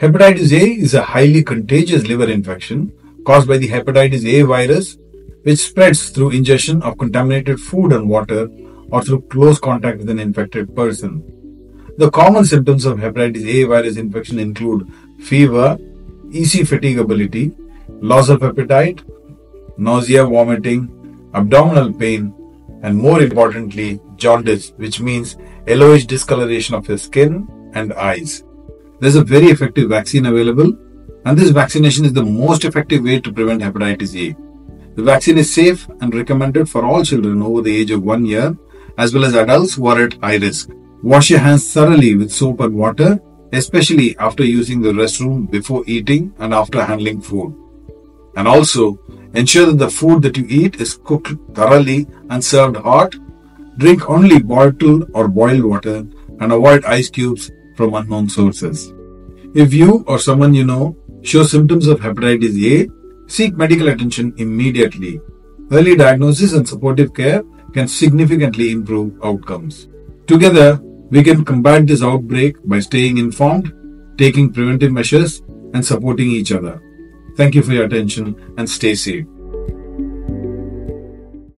Hepatitis A is a highly contagious liver infection caused by the hepatitis A virus, which spreads through ingestion of contaminated food and water or through close contact with an infected person. The common symptoms of hepatitis A virus infection include fever, easy fatigability, loss of appetite, nausea, vomiting, abdominal pain, and more importantly, jaundice, which means yellowish discoloration of the skin and eyes. There's a very effective vaccine available, and this vaccination is the most effective way to prevent hepatitis A. The vaccine is safe and recommended for all children over the age of one year, as well as adults who are at high risk. Wash your hands thoroughly with soap and water, especially after using the restroom before eating and after handling food. And also, ensure that the food that you eat is cooked thoroughly and served hot. Drink only bottled or boiled water and avoid ice cubes from unknown sources. If you or someone you know show symptoms of hepatitis A, seek medical attention immediately. Early diagnosis and supportive care can significantly improve outcomes. Together, we can combat this outbreak by staying informed, taking preventive measures, and supporting each other. Thank you for your attention and stay safe.